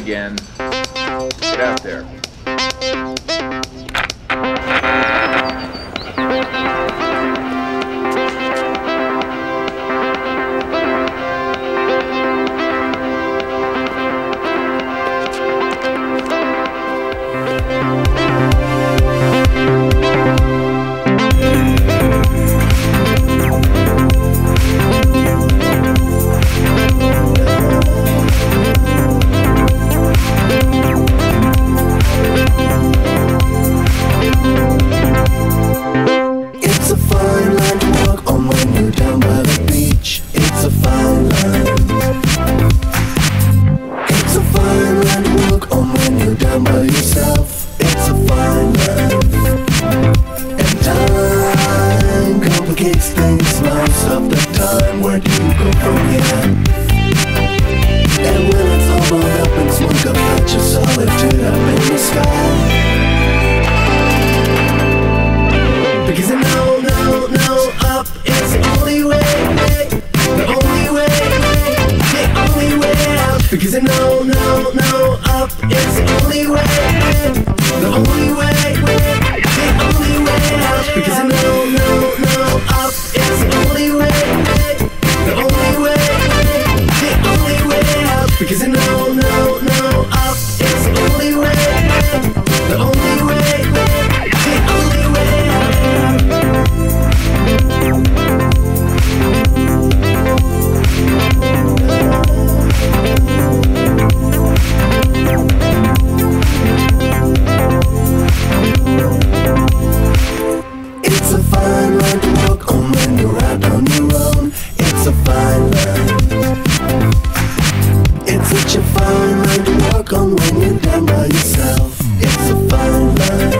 again. Get out there. line to walk on when you're down by the beach. It's a fine line. It's a fine line to walk on when you're down by yourself. It's a fine line. And time complicates things most of the time. Where do you go from here? Cause I know fine line to walk on when you're out on your own. It's a fine line. It's such a fine line to walk on when you're down by yourself. It's a fine line.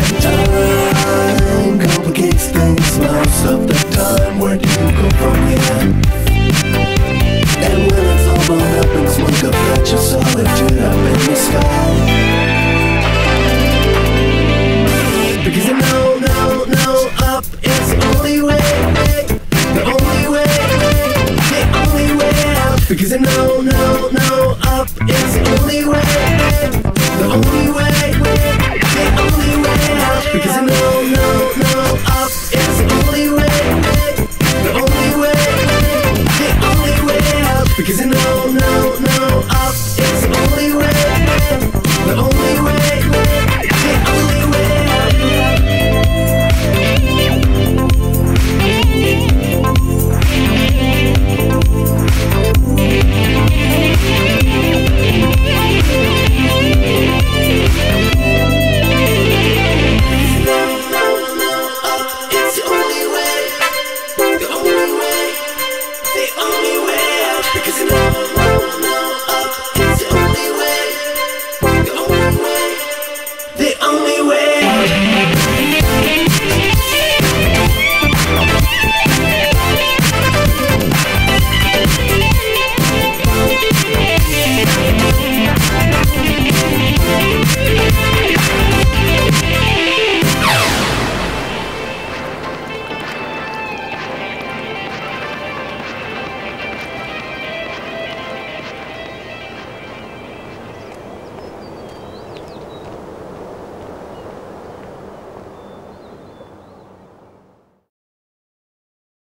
And time complicates things. Life's of the time. Where do you go from here? And when it's all blown up and smoke up, at yourself.